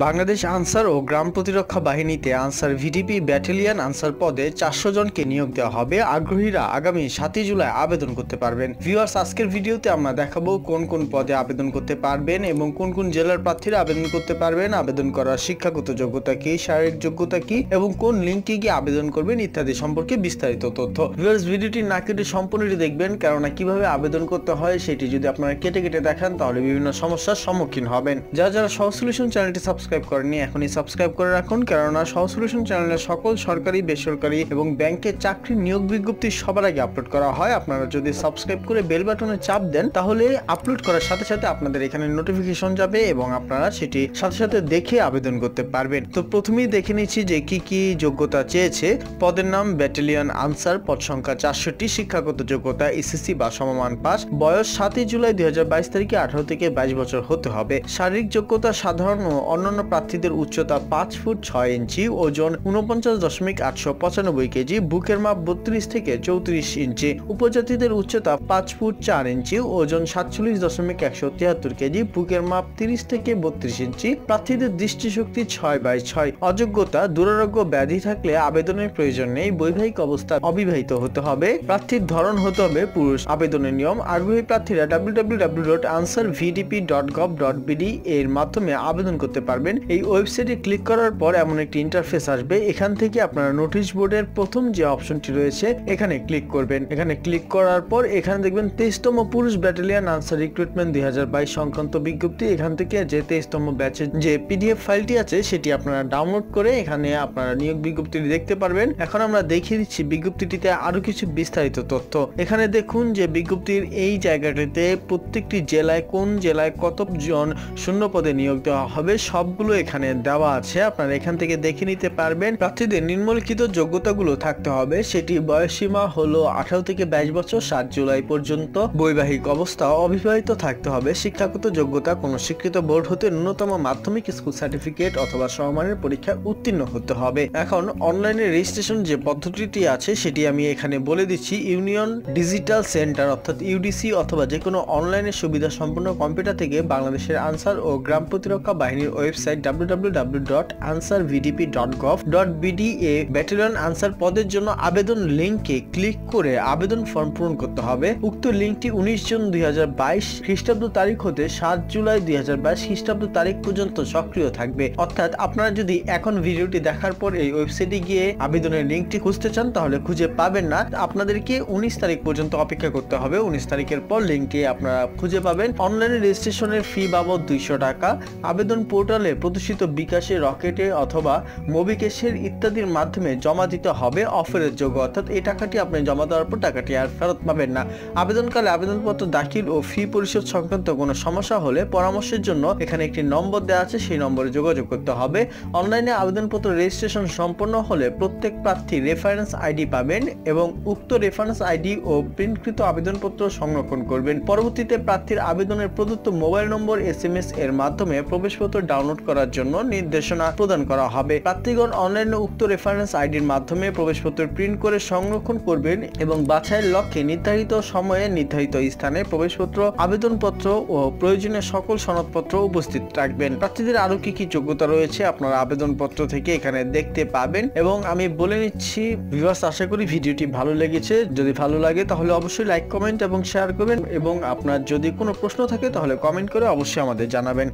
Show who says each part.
Speaker 1: বাংলাদেশ আনসার ও গ্রাম প্রতিরক্ষা বাহিনীতে আনসার ভিডিপি ব্যাটালিয়ন আনসার পদে চারশো জনকে নিয়োগ দেওয়া হবে। আগ্রহীরা আগামী সাতই জুলাই আবেদন করতে পারবেন। ভিউয়ার্স, আজকের ভিডিওতে আমরা দেখাবো কোন কোন পদে আবেদন করতে পারবেন এবং কোন কোন জেলার প্রার্থীরা আবেদন করতে পারবেন, আবেদন করার শিক্ষাগত যোগ্যতা কি, শারীরিক যোগ্যতা কি এবং কোন লিঙ্কে গিয়ে আবেদন করবেন ইত্যাদি সম্পর্কে বিস্তারিত তথ্য। ভিউয়ার্স, ভিডিওটি না কেটে সম্পূর্ণটি দেখবেন, কেননা কীভাবে আবেদন করতে হয় সেটি যদি আপনারা কেটে কেটে দেখেন তাহলে বিভিন্ন সমস্যার সম্মুখীন হবেন। যারা যারা সহজ সলিউশন চ্যানেলটি সাবস্ক্রাইব করেননি, এখনই সাবস্ক্রাইব করে রাখুন। কেননা সহজ সলিউশন চ্যানেলের সকল সরকারি, বেসরকারি এবং ব্যাংকের চাকরি নিয়োগ বিজ্ঞপ্তি সবার আগে আপলোড করা হয়। আপনারা যদি সাবস্ক্রাইব করে বেল বাটনে চাপ দেন, তাহলে আপলোড করার সাথে সাথে আপনাদের এখানে নোটিফিকেশন যাবে এবং আপনারা সেটি সাথে সাথে দেখে আবেদন করতে পারবেন। তো প্রথমেই দেখে নিচ্ছি যে কি কি যোগ্যতা চেয়েছে। পদের নাম ব্যাটালিয়ন আনসার পদ সংখ্যা চারশোটি শিক্ষাগত যোগ্যতা এসএসসি বা সমমান পাস। বয়স সাতই জুলাই দুই হাজার বাইশ তারিখে আঠারো থেকে বাইশ বছর হতে হবে। শারীরিক যোগ্যতা সাধারণ ও অন্যান্য প্রার্থীদের উচ্চতা পাঁচ ফুট ছয় ইঞ্চি, ওজন উনপঞ্চাশ দশমিক আটশো পঁচানব্বই কেজি, বুকের মাপ বত্রিশ থেকে চৌত্রিশ ইঞ্চি। উপজাতিদের উচ্চতা পাঁচ ফুট চার ইঞ্চি, ওজন সাতচল্লিশ দশমিক একশো তিয়াত্তর কেজি, বুকের মাপ তিরিশ থেকে বত্রিশ ইঞ্চি। প্রার্থীদের দৃষ্টিশক্তি ছয় বাই ছয়। অযোগ্যতা, দুরারোগ্য ব্যাধি থাকলে আবেদনের প্রয়োজন নেই, বৈবাহিক অবস্থা অবিবাহিত হতে হবে। প্রার্থীর ধরন হতে হবে পুরুষ। আবেদনের নিয়ম, আগ্রহী প্রার্থীরা W dot Ansar VDP dot gov dot BD এর মাধ্যমে আবেদন করতে পারবেন। এই ওয়েবসাইটে ক্লিক করার পর এমন একটি ইন্টারফেস আসবে। এখান থেকে আপনারা নোটিশ বোর্ডের প্রথম যে অপশনটি রয়েছে, এখানে ক্লিক করবেন। এখানে ক্লিক করার পর এখানে দেখবেন তেইশতম পুরুষ ব্যাটালিয়ন আনসার রিক্রুটমেন্ট দুই সংক্রান্ত বিজ্ঞপ্তি। এখান থেকে যে তেইশতম ব্যাচের যে পিডিএফ ফাইলটি আছে, সেটি আপনারা ডাউনলোড করে এখানে আপনারা নিয়োগ বিজ্ঞপ্তিটি দেখতে পারবেন। এখন আমরা দেখিয়ে দিচ্ছি বিজ্ঞপ্তিটিতে আরও কিছু বিস্তারিত তথ্য। এখানে দেখুন যে বিজ্ঞপ্তির এই জায়গাটিতে প্রত্যেকটি জেলায় কোন জেলায় কতজন শূন্য পদে নিয়োগ দেওয়া হবে সবগুলো এখানে দেওয়া আছে। আপনারা এখান থেকে দেখে নিতে পারবেন। প্রার্থীদের নিম্নলিখিত যোগ্যতাগুলো থাকতে হবে। সেটি বয়সসীমা হলো আঠারো থেকে বাইশ বছর, সাত জুলাই পর্যন্ত। বৈবাহিক অবস্থা অবিবাহিত থাকতে হবে। শিক্ষাগত যোগ্যতা কোনো স্বীকৃত বোর্ড হতে ন্যূনতম মাধ্যমিক স্কুল সার্টিফিকেট অথবা সমমানের পরীক্ষায় উত্তীর্ণ হতে হবে। এখন অনলাইনে রেজিস্ট্রেশন যে পদ্ধতিটি আছে, সেটি আমি এখানে বলে দিচ্ছি। ইউনিয়ন ডিজিটাল সেন্টার অর্থাৎ ইউডিসি অথবা যে কোনো অনলাইনে সুবিধা সম্পন্ন কম্পিউটার থেকে বাংলাদেশের আনসার ও গ্রাম প্রতিরক্ষা বাহিনীর ওয়েবসাইট www.answervdp.gov.bd এ আনসার পদের জন্য আবেদন লিংকে ক্লিক করে আবেদন ফর্ম পূরণ করতে হবে। উক্ত লিংকটি উনিশ জুন দুই খ্রিস্টাব্দ তারিখ হতে সাত জুলাই দুই খ্রিস্টাব্দ তারিখ পর্যন্ত সক্রিয় থাকবে। অর্থাৎ আপনারা যদি এখন ভিডিওটি দেখার পর এই ওয়েবসাইটে গিয়ে আবেদনের লিঙ্কটি খুঁজতে চান, তাহলে খুঁজে পাবেন না। আপনাদেরকে উনিশ তারিখ পর্যন্ত অপেক্ষা করতে হবে। উনিশ তারিখের পর লিঙ্কটি আপনারা খুঁজে পাবেন। অনলাইনে রেজিস্ট্রেশনের ফি বাবদ দুইশো টাকা। আবেদন পোর্টালে প্রদর্শিত বিকাশে রকেটে অথবা মোবিকেশের ইত্যাদির মাধ্যমে জমা দিতে হবে অফারের যোগ্য। অর্থাৎ এই টাকাটি আপনি জমা দেওয়ার পর টাকাটি আর ফেরত পাবেন না। আবেদনকালে আবেদনপত্র দাখিল ও ফি পরিশোধ সংক্রান্ত কোনো সমস্যা হলে পরামর্শের জন্য এখানে একটি নম্বর দেওয়া আছে, সেই নম্বরে যোগাযোগ করতে হবে। অনলাইনে আবেদনপত্র রেজিস্ট্রেশন সম্পন্ন হলে প্রত্যেক প্রার্থী রেফারেন্স আইডি পাবেন এবং উক্ত রেফারেন্স আইডি ও প্রিন্টকৃত আবেদনপত্র সংরক্ষণ করবেন। পরবর্তীতে প্রার্থীর আবেদনের প্রদত্ত মোবাইল নম্বর এস এর মাধ্যমে প্রবেশপত্র ডাউনলোড করার জন্য নির্দেশনা প্রদান করা হবে। প্রার্থীগণ অনলাইনে উক্ত রেফারেন্স আইডির মাধ্যমে প্রবেশপত্র প্রিন্ট করে সংরক্ষণ করবেন এবং বাছাইয়ের লক্ষ্যে নির্ধারিত সময়ে নির্ধারিত স্থানে প্রবেশপত্র, আবেদনপত্র ও প্রয়োজনীয় সকল সনদপত্র উপস্থিত রাখবেন। প্রার্থীদের আরও কি কি যোগ্যতা রয়েছে আপনারা আবেদনপত্র থেকে এখানে দেখতে পাবেন এবং আমি বলে নিচ্ছি ভিউয়ার্স আশা করি ভিডিওটি ভালো লেগেছে। যদি ভালো লাগে তাহলে অবশ্যই লাইক কমেন্ট এবং শেয়ার করবেন এবং আপনার যদি কোনো প্রশ্ন থাকে তাহলে কমেন্ট করে অবশ্যই আমাদের জানাবেন।